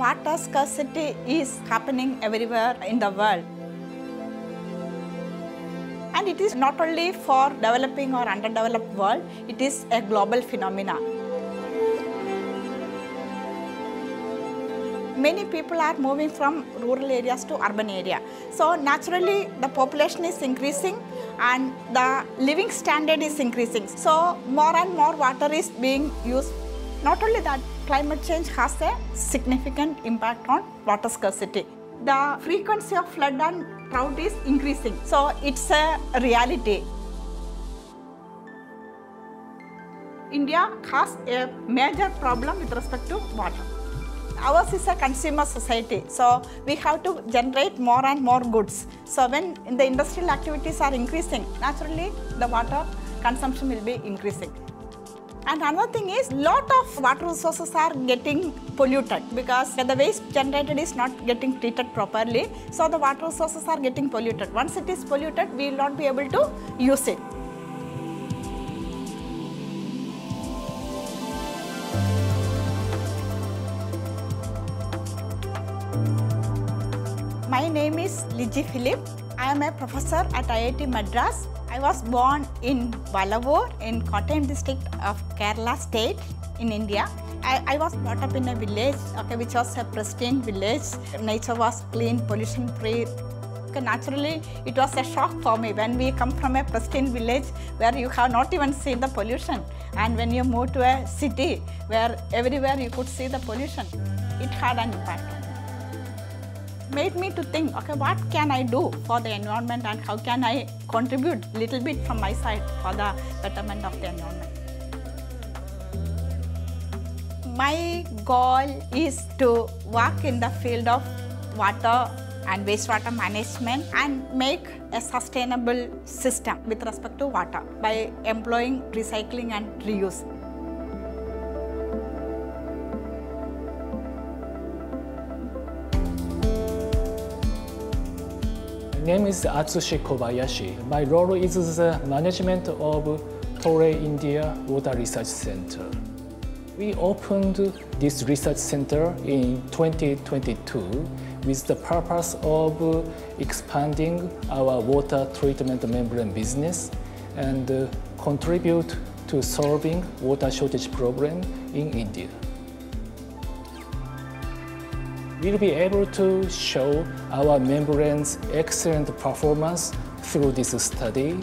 water scarcity is happening everywhere in the world. And it is not only for developing or underdeveloped world, it is a global phenomenon. Many people are moving from rural areas to urban area. So naturally the population is increasing and the living standard is increasing. So more and more water is being used. Not only that, climate change has a significant impact on water scarcity. The frequency of flood and drought is increasing. So it's a reality. India has a major problem with respect to water. Ours is a consumer society, so we have to generate more and more goods. So when the industrial activities are increasing, naturally the water consumption will be increasing. And another thing is, lot of water resources are getting polluted because the waste generated is not getting treated properly. So the water resources are getting polluted. Once it is polluted, we will not be able to use it. My name is Ligy Philip. I am a professor at IIT Madras. I was born in Valavur in Kottayam district of Kerala state in India. I, I was brought up in a village okay, which was a pristine village. Nature was clean, pollution free. Naturally, it was a shock for me when we come from a pristine village where you have not even seen the pollution. And when you move to a city where everywhere you could see the pollution, it had an impact made me to think, okay, what can I do for the environment and how can I contribute little bit from my side for the betterment of the environment. My goal is to work in the field of water and wastewater management and make a sustainable system with respect to water by employing recycling and reuse. Name is Atsushi Kobayashi. My role is the management of Toray India Water Research Center. We opened this research center in 2022 with the purpose of expanding our water treatment membrane business and contribute to solving water shortage problem in India. We'll be able to show our membranes excellent performance through this study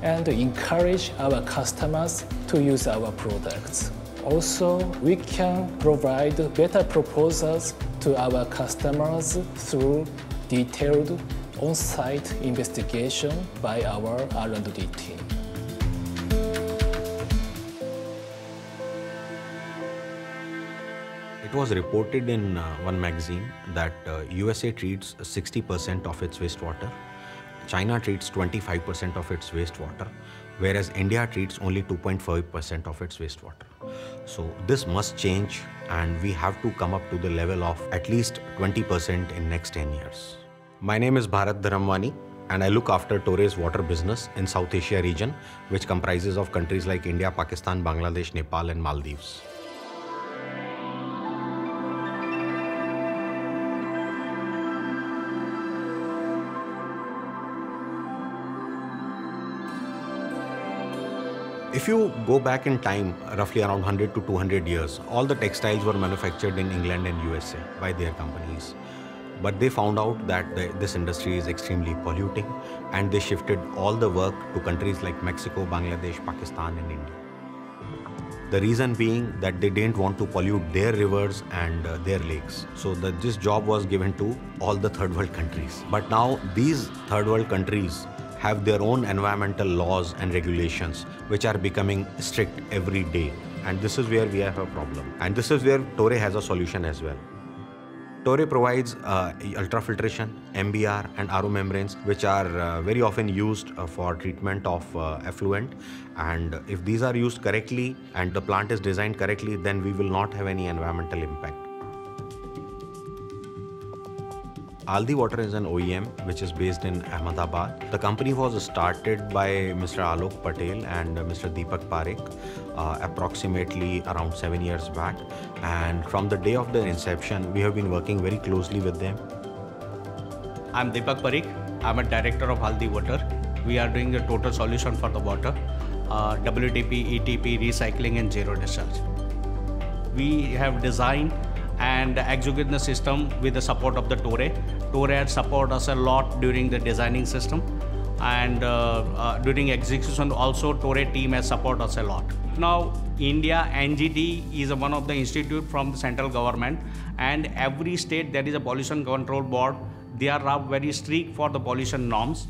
and encourage our customers to use our products. Also, we can provide better proposals to our customers through detailed on-site investigation by our R&D team. It was reported in uh, one magazine that uh, USA treats 60% of its wastewater, China treats 25% of its wastewater, whereas India treats only 2.5% of its wastewater. So this must change and we have to come up to the level of at least 20% in next 10 years. My name is Bharat Dharamwani and I look after Toray's water business in South Asia region which comprises of countries like India, Pakistan, Bangladesh, Nepal and Maldives. If you go back in time, roughly around 100 to 200 years, all the textiles were manufactured in England and USA by their companies. But they found out that the, this industry is extremely polluting and they shifted all the work to countries like Mexico, Bangladesh, Pakistan, and India. The reason being that they didn't want to pollute their rivers and uh, their lakes. So that this job was given to all the third world countries. But now these third world countries have their own environmental laws and regulations which are becoming strict every day. And this is where we have a problem. And this is where Toray has a solution as well. Toray provides uh, ultrafiltration, MBR, and RO membranes, which are uh, very often used uh, for treatment of uh, effluent. And if these are used correctly and the plant is designed correctly, then we will not have any environmental impact. Aldi Water is an OEM which is based in Ahmedabad. The company was started by Mr. Alok Patel and Mr. Deepak Parekh uh, approximately around seven years back. And from the day of their inception, we have been working very closely with them. I'm Deepak Parekh. I'm a director of Aldi Water. We are doing a total solution for the water, uh, WTP, ETP, recycling, and zero discharge. We have designed and executed the system with the support of the Toray. Toray support us a lot during the designing system and uh, uh, during execution also Toray team has supported us a lot. Now India NGT is one of the institute from the central government and every state there is a pollution control board. They are very strict for the pollution norms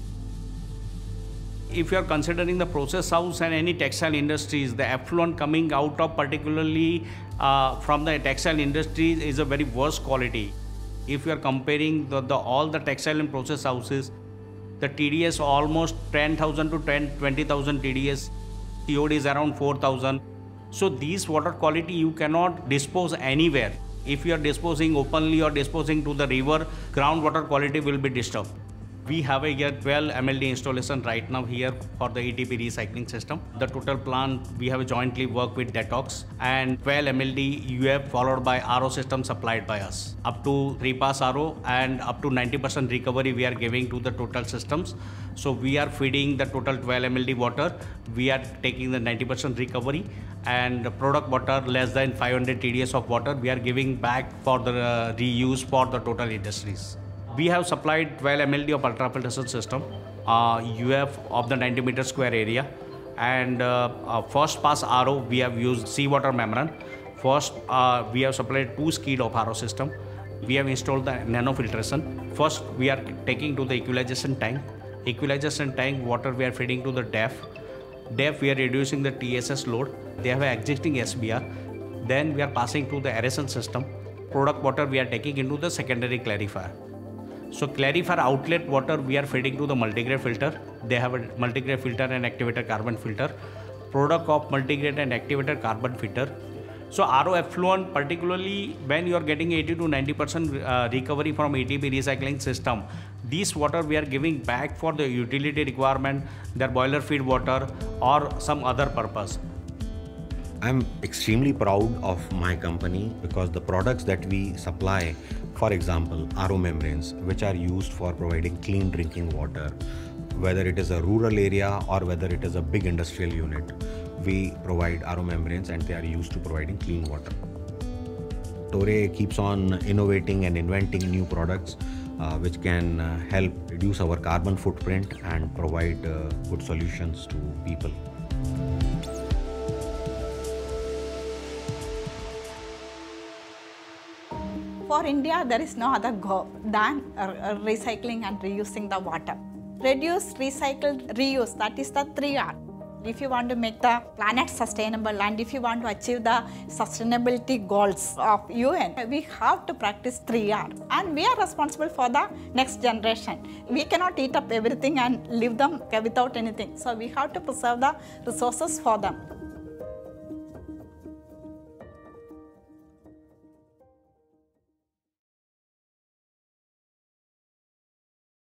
if you are considering the process house and any textile industries, the effluent coming out of particularly uh, from the textile industries is a very worst quality. If you are comparing the, the, all the textile and process houses, the TDS almost 10,000 to 10, 20,000 TDS, COD is around 4,000. So these water quality you cannot dispose anywhere. If you are disposing openly or disposing to the river, groundwater quality will be disturbed. We have a here 12 MLD installation right now here for the ETP recycling system. The total plan we have jointly worked with Detox and 12 MLD UF followed by RO system supplied by us. Up to 3 pass RO and up to 90% recovery we are giving to the total systems. So we are feeding the total 12 MLD water. We are taking the 90% recovery and product water less than 500 TDS of water we are giving back for the uh, reuse for the total industries we have supplied 12 mld of ultrafiltration system uh, uf of the 90 meter square area and uh, uh, first pass ro we have used seawater membrane. First uh, we have supplied two skid of ro system. We have installed the nano filtration. First we are taking to the equalization tank. Equalization tank water we are feeding to the DAF DAF we are reducing the tss load. They have an existing sbr then we are passing to the aeration system. Product water we are taking into the secondary clarifier so clarifier outlet water we are feeding to the multigrade filter. They have a multigrade filter and activator carbon filter. Product of multigrade and activator carbon filter. So RO effluent, particularly when you are getting 80 to 90 percent uh, recovery from ETP recycling system, this water we are giving back for the utility requirement, their boiler feed water or some other purpose. I'm extremely proud of my company because the products that we supply, for example, RO membranes, which are used for providing clean drinking water, whether it is a rural area or whether it is a big industrial unit, we provide RO membranes and they are used to providing clean water. Toray keeps on innovating and inventing new products uh, which can uh, help reduce our carbon footprint and provide uh, good solutions to people. For India, there is no other goal than uh, recycling and reusing the water. Reduce, recycle, reuse, that is the three R. If you want to make the planet sustainable and if you want to achieve the sustainability goals of UN, we have to practice 3R and we are responsible for the next generation. We cannot eat up everything and leave them without anything. So we have to preserve the resources for them.